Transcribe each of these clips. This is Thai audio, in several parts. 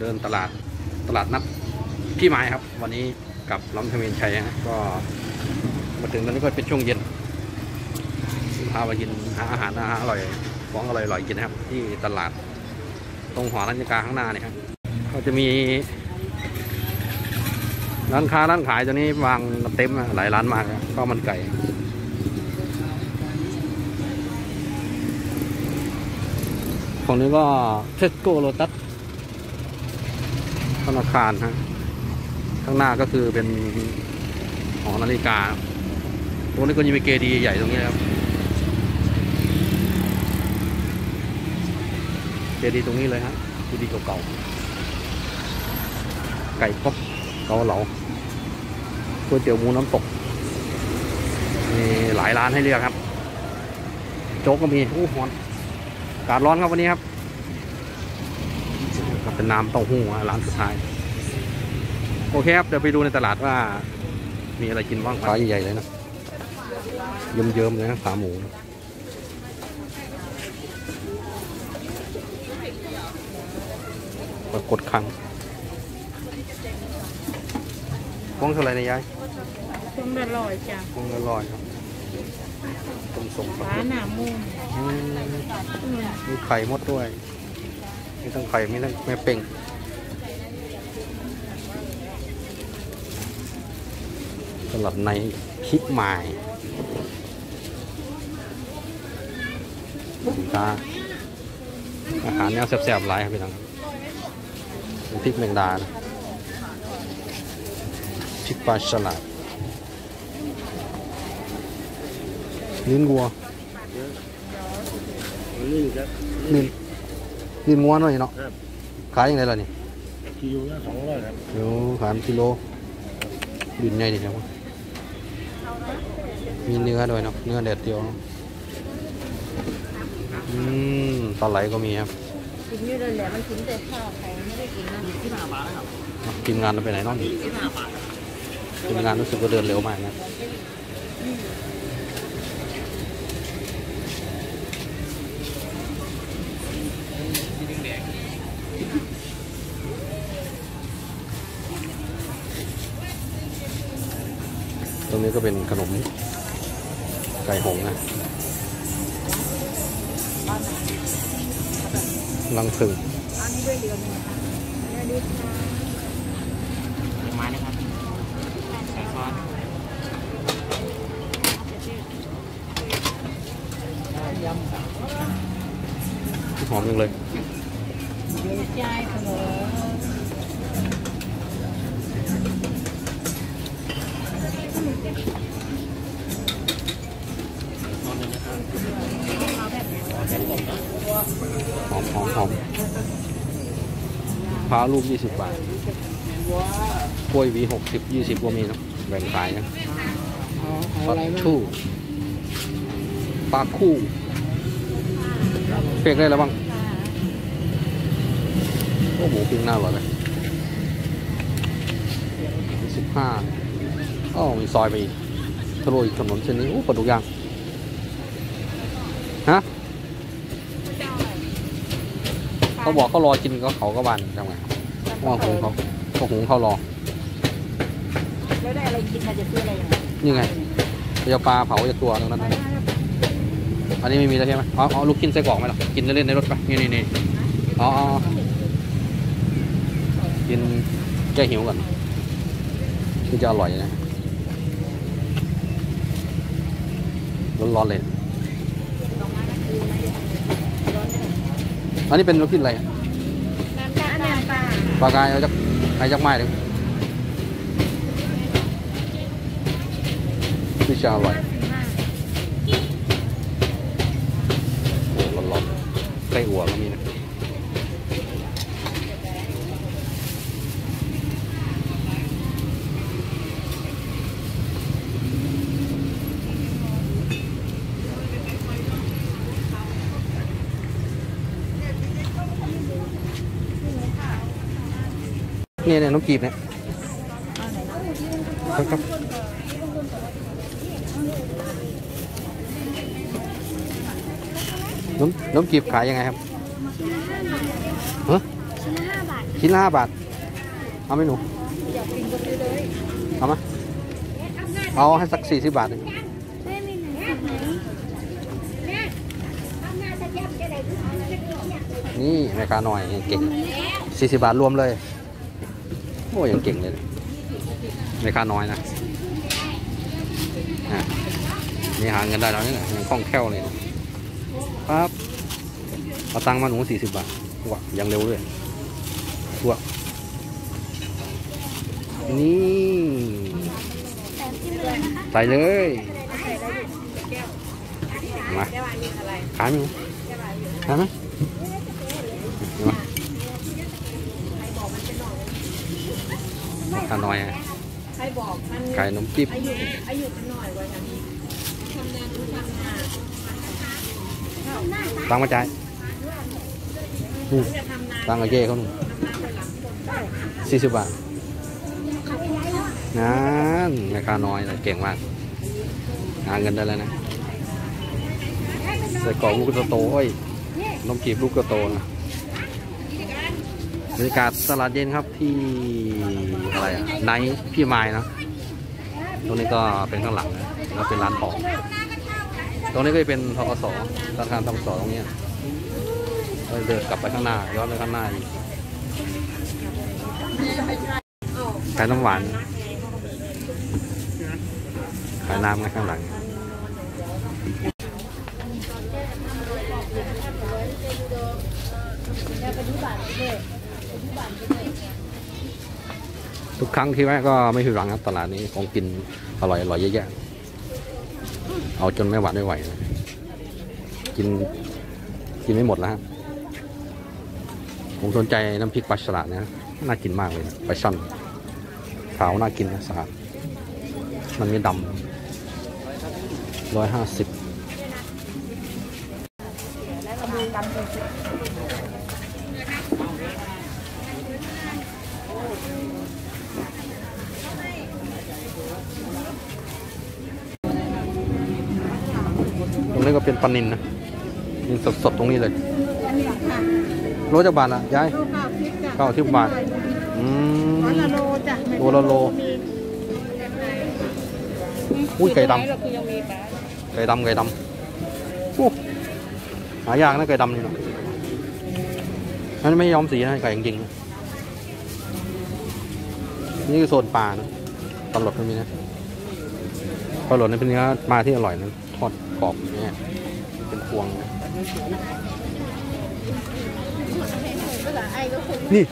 เดินตลาดตลาดนัดพี่ไม้ครับ วันนี้กับล้อมทวีนชัยฮะก็มาถึงตอนนี้ก็เป็นช่วงเย็นพาไปกินหาอาหารอรอร่อยของอร่อยๆกินนะครับ ที่ตลาดตรงหอรัญญากาข้างหน้าเนี่ยครับก็จะมีร้านค้าร้านขายตัวนี้วางเต็มหลายร้านมากอะข้าวมันไก่ฝั่งนี้ก็เทสโก้โ o ตัส ธนาคารฮะข้างหน้าก็คือเป็นหอนาฬิกา ตรงนี้ก็จะมีเกดีใหญ่ตรงนี้ครับเจดีตรงนี้เลยฮะเจดีเก่าๆ ไก่ป๊อปเกาเหลาก๋วยเตี๋ยวหมูน้ำตก มีหลายร้านให้เลือกครับ โจ๊กก็มีอู้หอนอากาศร้อนครับวันนี้ครับ เป็นน้ำเต้าหู้ฮะร้านสุดท้าย โอเคครับ เดี๋ยวไปดูในตลาดว่า มีอะไรกินบ้างขาใหญ่ๆเลยนะ เยิ้มๆเลยนะขาหมูปรากฏครั้งพวงเท่าไหรนะยายต้มอร่อยจ้ะพวงละร้อยครับต้มส่งปลาฟ้าหนามูนอืมอืมมีไข่มดด้วย มีทั้งไข่มีทั้งแม่เป่งสลัดในพริกหมายสินค้าอาหารแนวแซ่บๆหลายครับพี่น้องครับเป็นพริกแมงดานะพริกปลาฉลาดลิ้นวัว นี่ครับลิ้น ลิ้นงัวหน่อยเนาะครับ ขายยังไงล่ะนี่กิโลละสองร้อยครับเดี๋ยวขายเป็นกิโลลิ้นใหญ่ดีครับมีเนื้อด้วยเนาะเนื้อแดดเดียวเนอะอืมปลาไหลก็มีครับกินอยู่เลยแหละมันกินแต่ข้าวใครไม่ได้กินนะที่มาบ้านครับทีมงานเราไปไหนเน้องทีมงานรู้สึกว่าเดินเร็วมากนะ ก็เป็นขนมไก่หงนะลังผึ่งอันนี้ด้วยเดือนนึงค่ะอันนี้ค่ะเดี๋ยวมานะครับใส่ซอสหอมจังเลยเดี๋ยวจ่ายเสม อมหอมพร้าวลูกยี่สิบบาท กล้วยหวีหกสิบยี่สิบก็มีนะแบ่งขายนะเอาเอาปลาอะไรบ้างทู่ปลาคู่เปียกได้แล้วบ้างโอ้โหปิ้งหน้าอร่อยเลยสิบห้าอ้อมีซอยไปอีกทะลุอีกถนนเส้นนี้ โอ้ปลาดุกย่าง ฮะ เขาบอกเขารอกินก็เขาก็บานทำไงว่าหุงเขาก็หุงเขารอแล้วได้อะไรกินมาจะซื้ออะไรอย่างนี่ไงจะปลาเผาจะตัวตรงนั้นนะอันนี้ไม่มีแล้วใช่ไหมเอาเอาลูกกินไส้กรอกไหมล่ะกินเล่นๆในรถไปนี่นี่นี่เอ๋อาเอากินแก้หิวก่อนคือจะอร่อยนะร้อนๆเลย อันนี้เป็นลูกกินอะไรอะน้ำปลาน้ำปลาปลากายเอาจากไอ้จากไม้หนึ่งที่จะอร่อยโอ้ร้อนๆไส้อั่วก็มีนะ เนี่ยเนี่ยน้ำกีบเนี่ยครับครับน้ำน้ำกีบขายยังไงครับฮะชิ้นละห้าบาทชิ้นละห้าบาท เอาไหมหนูเอาไหมเอาให้สักสี่สิบบาทหนึ่งนี่แม่ค้าหน่อยเก่งสี่สิบบาทรวมเลย อ้ยังเก่งเลยแม่ค้าน้อยนะนี่หาเงินได้แล้วนี่ยยังคล่องแคล่วเลยนะครับเอาตังค์มาหนูสี่สิบบาทว้ายังเร็วเลยว้านี่ใส่เลยมาแก้วอันนี้อะไรขายไหมหนูขายไหมนี่มา แม่ค้าน้อยอะใครบอกมันขายขนมปิ๊บอายุอายุมันหน่อยกว่านั้นทำงานรู้ทำงานตังค์มาจ่ายนู่นจะทำงานตังค์กับเจ้เขาหนุ่มสี่สิบบาทนั่นราคาน้อยเลยเก่งมาก หาเงินได้แล้วนะ ใส่กรอกลูกโตๆโอ้ยนมจีบลูกโตๆนะบรรยากาศ ตลาดเย็นครับที่อะไรอะไนท์พี่ไม้นะตรงนี้ก็เป็นข้างหลังนะแล้วเป็นร้านทองตรงนี้ก็จะเป็นทกสธนาคารทกสตรงเนี้ยเราเดินกลับไปข้างหน้าย้อนไปข้างหน้าอีกขายน้ำหวานขายน้ำกันข้างหลัง ทุกครั้งที่แวะก็ไม่ผิดหวังครับตลาดนี้ของกินอร่อยอร่อยเยอะแยะเอาจนไม่หวาดไม่ไหวเลยกินกินไม่หมดแล้วครับผมสนใจน้ำพริกปลาฉลาดนะน่ากินมากเลยปลาช่อนขาวน่ากินนะสะอาดมันไม่ดำร้อยห้าสิบ ตรงนี้ก็เป็นปลานินนะนินสดๆตรงนี้เลยโลจะบาทละยายลูกข้าวพริกจ้ะเก้าสิบบาทอืมวันละโลจ้ะตัวละโลอุ้ยไก่ดำเราคือยังมีแบบไก่ดำไก่ดำโอ้หายากนะไก่ดำนี่เนาะอันนี้ไม่ยอมสีนะไก่จริงๆนะนี่คือโซนปลานะปลาหลดก็มีนะปลาหลดนี่เป็นเนื้อปลาที่อร่อยนะ ทอดกรอบอย่างเนี่ยเป็นพวงนะนี่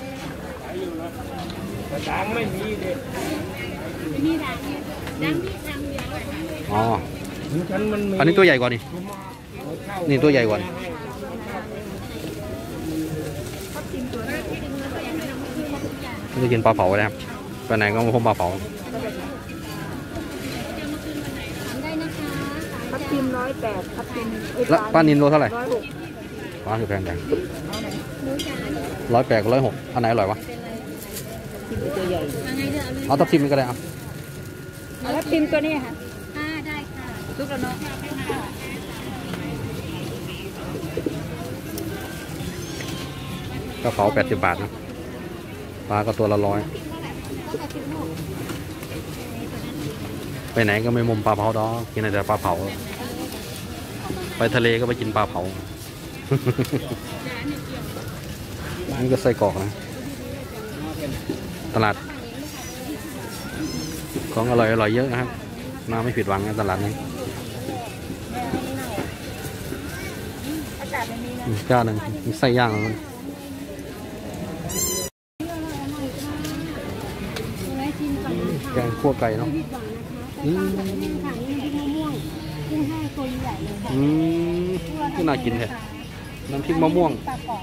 อ๋ออันนี้ตัวใหญ่กว่านี่นี่ตัวใหญ่กว่านี่ไม่ได้กินปลาเผานะครับไปไหนก็มาพมปลาเผา ได้นะคะ ทับทิมร้อยแปดทับทิมแล้วปลานินโลเท่าไหร่ร้อยหกปลาคือแพงจังร้อยแปดกับร้อยหกอันไหนอร่อยวะตัวใหญ่มาไงเดี๋ยวเอาเลยเอาทับทิมนี่ก็ได้เอาทับทิมตัวนี้ค่ะค่ะได้ค่ะลูกละเนาะกระเพราแปดสิบบาทนะปลาก็ตัวละร้อยไปไหนก็ไม่มุมปลาเผาดอกกินแต่ปลาเผา ไปทะเลก็ไปกินปลาเผา นี่ก็ใส่กรอกนะ ตลาด ของอร่อยอร่อยเยอะนะครับ มาไม่ผิดหวังนะตลาดนี้อากาศมันมีนะอีกเจ้าหนึ่งมีไส้ย่างนะไว้ชิมก่อนนะคะแกงคั่วไก่เนาะ เลยค่ะอืมก็น่ากินแท้น้ำพริกมะม่วง ปลากรอบ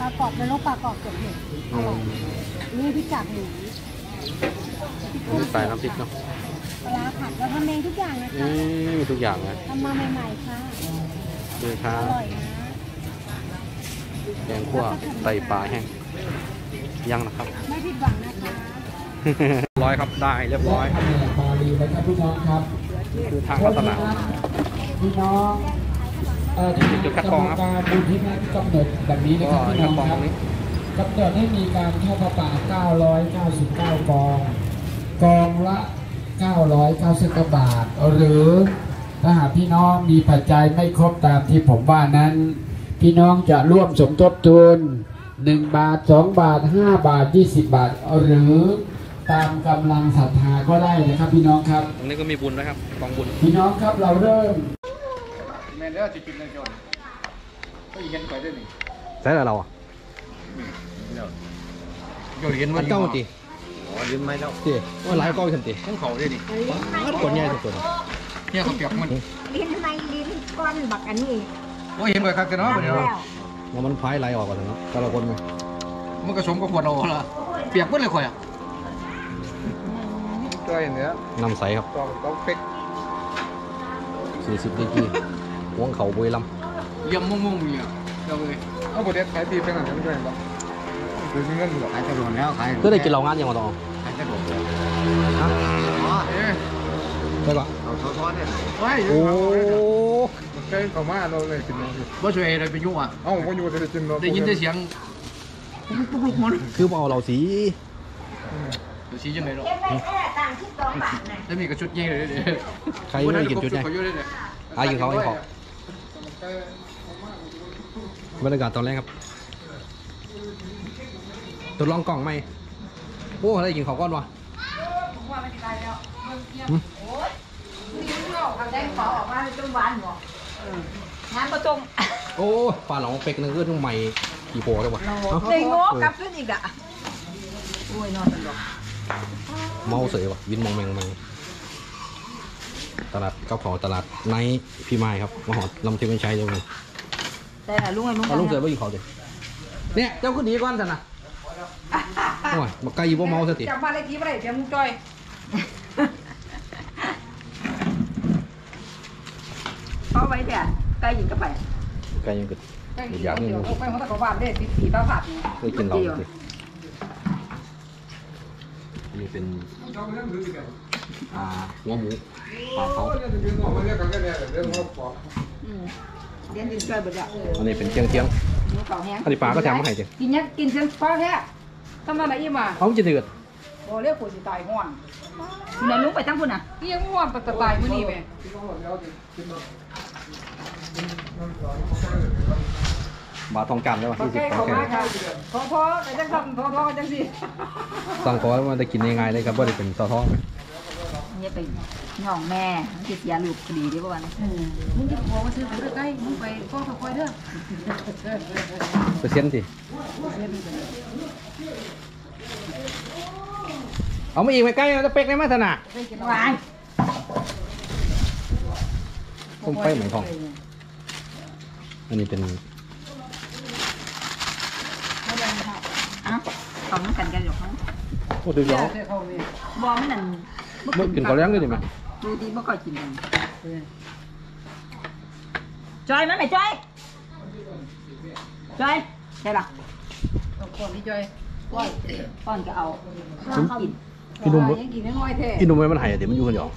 ปลากรอบเป็นโรคปลากรอบเกิดเหตุออืร่อยมนี่พริกกากหมูอันนี้ใส่น้ำพริกเนาะปลาร้าผัดเราทำเองทุกอย่างนะอืคะมมีทุกอย่างนะทำมาใหม่ๆค่ะคือค้าอร่อยนะแกงคั่วไตปลาแห้งยังนะครับ ไม่ผิดหวังนะคะ ร้อยครับได้เรียบร้อยบาลีนะครับพี่น้องครับคือทางเข้าตลาด พี่น้องเอ่อจุดคัดกรองครับกรรมการมูที่นัดกำหนดแบบนี้นะครับพี่น้องกรองครับรงนี้กำหนดให้มีการทอดผ้าป่า999 กอง กองละ 999บาท หรือถ้าหากพี่น้องมีปัจจัยไม่ครบตามที่ผมว่านั้น พี่น้องจะร่วมสมทบทุน 1 บาท 2 บาท 5 บาท 20 บาท หรือ ตามกำลังศรัทธาก็ได้นะครับพี่น้องครับ ตรงนี้ก็มีบุญนะครับกองบุญ พี่น้องครับเราเริ่มแม่เด้อจะกินเลยจนก็ยิงกันไปด้วยนี่ใช่แล้วเราอะโยนยินมันเก้าตีอ๋อยินไม่แล้วตีว่าหลายเก้าฉันตีต้องเขาด้วยดิคนใหญ่ทุกคนเนี่ยเขาเปียกมันลิ้นไม่ลิ้นก้อนบักอันนี้โอ้ยเห็นบ่อยครับกันเนาะบ่เนาะว่ามันพายไหลออกก่อนเนาะแต่ละคนไหมมันก็สมกับขวดเราละเปียกหมดเลยข่อยอะ ก็เห็นเนี้ยน้ำใสครับต้องต้องเป๊ก40ดีกรีวงเขาบุยลเยี่ยมมุ่งมุ่งมีอะเราเลยเอาบทเด็ดขายดีเป็นอะไรไม่ได้หรอกคือมีเงินอยู่หรอกขายกระโดดแล้วขายำก็ได้กินเหล้างานยังมาต้องขายกระโดดฮะอ๋อเอ๊ะได้ปะเอาท้อๆเนี่ยไม่โอ้เคยเข้ามาเราเลยกินเนาะบ่ช่วยอะไรไปยุ่งอะเอ้าว่าอยู่จะได้กินเนาะได้ยินแต่เสียงปุ๊บปุ๊บมันคือเอาเราสีเดี๋ยวชี้ยังไงเนาะเก็บได้แค่ต่างที่สองบาทนะแล้วมีกระชุดใหญ่เลยเด้อใครไม่ได้กินจุดไงเขาอยู่เลยเนี่ยอากินเขากินเขา บรรยากาศตอนแรกครับทดลองกล่องไหมโอ้ได้กินเขาวก้อนวะทำได้ขอออกมาจนวันบ่งานประจงโอ้ปลาหลองเป็กนึงก็ต้องใหม่กี่โปได้วะเอ้าในงอกลับขึ้นอีกอะโอ้ยนอนตลก เมาเสยวะวินมองแมงมังตลาดเก้าเขาตลาดไนท์พี่ไม้ครับมาหอดลำเทวันชัยเดียวกันแต่ลุงไอ้ลุงเอาลุงเสือไปกินเขาดิเนี่ยเจ้าขึ้นดีก่อนสันนะโอ้ยมาไกลอยู่บ่เมาซะติจำบ้านเลขที่บ่ได้เดี๋ยวมึงจอยเอาไว้เดี๋ยวใกล้ยิงก็ไปไกลยังเกิดใกล้ยิงอยากนี่เดี๋ยวเอาไปของตะกบ้านได้ติดสีตาผัดเนี่ยเคยกินเราสิ นี่เป็นอ่าหัวหมูปลาเขาเรื่องกินออกมาเรียกกันแค่เนี่ยเรื่องครอบครัวอืมเลี้ยงกินจอยเบิดอะอันนี้เป็นเทียงเทียงหมูเก่าแห้งอันนี้ปลาก็แถมมาให้จ้ะกินยังกินเชียงฟ้าแท้ทำอะไรอีมาเขาจะเดือดบ่เรียกคนสิตายห้อนไหนลุงไปทั้งพุ่นน่ะเรียกห้อนตะตายมื้อนี้แม่ บาทองกำได้ป่ะพอที่สิบแก้ปอเขาแค่มาค่ะพอพอแต่จังทำพอพอจังสิสั่งขอมาได้กินยังไงเลยครับว่าได้เป็นซอท้องนี่เป็นน้องแม่มันสิเสียลูกคดีเด้บ่วันมึงจะขอมาซื้อไปใกล้มึงไปก็ค่อยๆเด้อเปอร์เซ็นต์สิเอามาอีกไหมใกล้จะเป็กได้ไหมธนาไปกินหวานต้มไฟเหมือนทอง อันนี้เป็น เอ้าต้องกันกันอยู่ข้างโอ้ดูเดี๋ยวบ่มันนั่นเมื่อกินข้าวเลี้ยงด้วยดิไหมดูดีบ่ค่อยกินกันจอยมันไหมจอยจอยใช่ล่ะก่อนที่จอยก้อนก้อนก็เอากินกินนมยังกินน้อยแท้กินนมไว้มันหายเดี๋ยวมันอยู่คนเดียว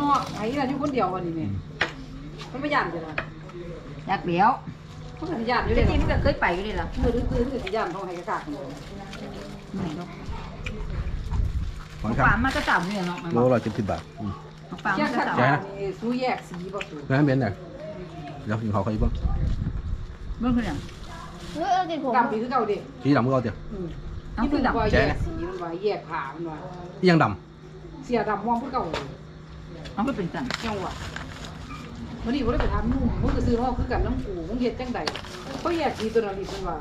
นอกไอ้น่ะอยู่คนเดียววันนี้แม่มันไม่ย่านจังล่ะอยากเดียว เขาก็ย่านอยู่เลยที่มันก็เคยไปอยู่นี่ล่ะมือตื้อๆมันก็สิย่านเขาให้กระกากนี่นี่เนาะฟังคปลารับมันก็จับเนี่ยเนาะมันโลละเจ็ดสิบบาทอืมปลามันก็จับใช่นะสู้แยกสีบ่สู้แล้วให้เบนซ์หน่อยเดี๋ยวกินข้าวเขาอีกบ้างเบิ่งคือหยังเออเออกินผมดำปีคือเก่าดิสีดำก็เอาเดี๋ยว อืมเอาคือดำว่าแยกสีมันว่าแยกผ้ามันว่าอีหยังดเสียดำมองคือเก่าเลยเอาไปเป็นจังจังหวะ วันนี้บ่ได้ไปถามนุ่มมึงก็ซื้อเฮาคือกันน้ำกูมึงเฮ็ดจังไดเขาแยกสีตัวนั้นนี่เพิ่นว่า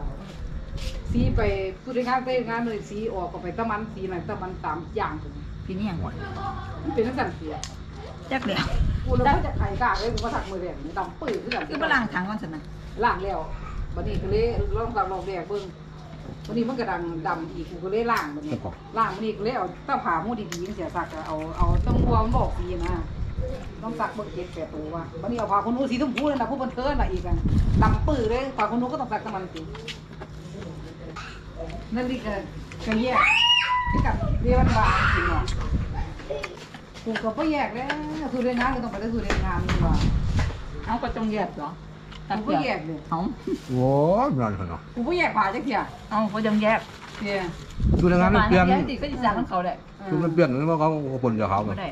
สีไปผู้ได้งานไปงานเลยสีออกก็ไปตะมันสีนั้นตะมันตามอย่างพุ่นพี่นี่ยังหมดมันเป็นจังซั่นเสียจักเดียวกูแล้วก็จะไข่กากเลยกูมาถักมือแดงนี่ดำปื้อคือกันคือมาล้างถังก่อนสินะล้างแล้ววันนี้ก็เลยลองกับลองแดกเบิ่งวันนี้มันก็ดังดำอีกกูก็เลยล้างวันนี้ล้างวันนี้ก็เลยเอาตะผาหมูดีๆเสียสักเอาเอาต้องวัวบอกสีนะ ต้องสักเบิ่งเก็ดแปดตัวว่าวันนี้เอาผ้าขนหนูสีชมพูนั่นน่ะผู้บันเทิงน่ะอีกอะดำปื้อเลยผ้าขนหนูก็ต้องสักตะมันสินั่นนี่ก็ก็แยกคือกับเรียกวันบางจริงเนาะกูก็บ่แยกแล้วคือเรียนงานก็ต้องไปได้คือเรียนงานนี่ว่าเอาก็จงแยกเหรอกูบ่แยกเลยเอาโอ้ยนอนเนาะกูบ่แยกผ้าจักเที่ยเอาเขายังแยกเนี่ยดูในงานมันเปลี่ยนแยกติก็จะสั่งของเขาได้ดูมันเปลี่ยนนึกว่าเขาปนกับเขาไม่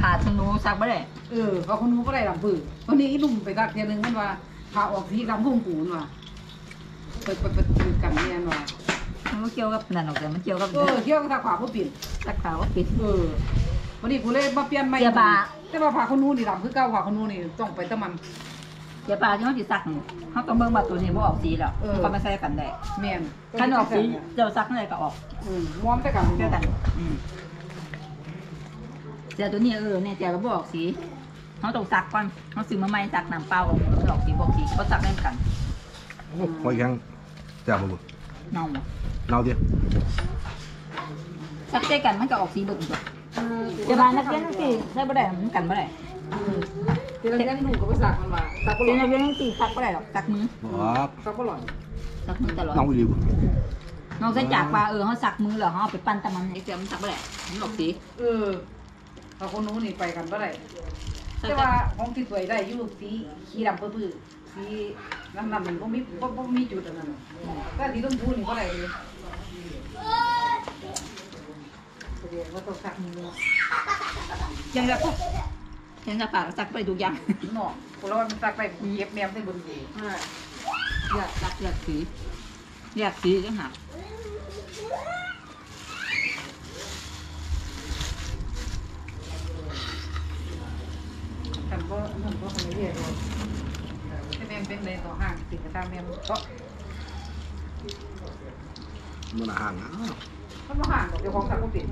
ได้ผ่าธนูซักไม่ได้เออเขาคนนู้นก็ได้ลำปือวันนี้อีหนุ่มไปตักเทียนึงมันว่าพาออกสีดำพุ่งปูนว่ะเปิดเปิดเปิดเปิดกันเนี่ยว่ะมันไม่เกี่ยวกับนั่นหรอกแต่มันเกี่ยวกับเออเที่ยวกับทางขวาผู้ปิ่นซักขาวว่าปิด เออวันนี้กูเลยมาเปลี่ยนใหม่เสียบา แต่ว่าผ้าคนนู้นนี่ดำคือเก่าผ้าคนนู้นนี่ต้องไปแตะมัน เดี๋ยวปลาที่เขาสิซักเขาต้องเบิ่งว่าตัวนี้บ่ออกสีแล้วเออ ก็มาใส่กันได้แม่นถ้าออกสีเจ้าซักอะไรก็ออกอืมม้อมแต่กันเท่ากันอืม เสียตัวนี้เออเนี่ยเจ้าก็บ่ออกสีเขาต้องซักก่อนเขาซื้อมาใหม่ซักน้ำเปล่าออกมันออกสีบ่ออกสีเขาซักได้กันหอยแข็งจับมาบุเน่าเน่าดิซักได้กันมันก็ออกสีเบิ่งตัวเดี๋ยวมานักเรียนทั้งสี่ใช้บ่ได้มันกันบ่ได้เดี๋ยวเราจะหนุ่มกับภาษามันว่าซักก็หเรีล่ยอนนักเรียนทั้งสี่ซักบ่ได้หรอกซักมือครับซักก็หล่อนซักมือตลอดเน่าดีบุนอกจากปลาเออเขาซักมือเหรอเขาเอาไปปั้นแต่มันไอ้เสียมันซักบ่ได้มันออกสีเออ ผ้าคนนู้นนี่ไปกันบ่ได้แต่ว่าของที่สวยได้อยู่สีขีดำปื้อๆสีน้ำๆมันบ่มีบ่บ่มีจุดอันนั้นน่ะแต่สีต้มพูนี่บ่ได้เลยแสดงว่าต้องซักมือยังจะยังจะปากซักไปทุกอย่างเนาะคนเรามันซักไปเย็บแมมได้บนดีอยากซักอยากสีอยากสีจังหา กทำก็ทำก็ทำไม่ได้เลยให้แม่เป็นในต่อห่างติดกระตามแมมก็มันห่างนะมันบ่ห่างกับเจ้าของสักก็ติด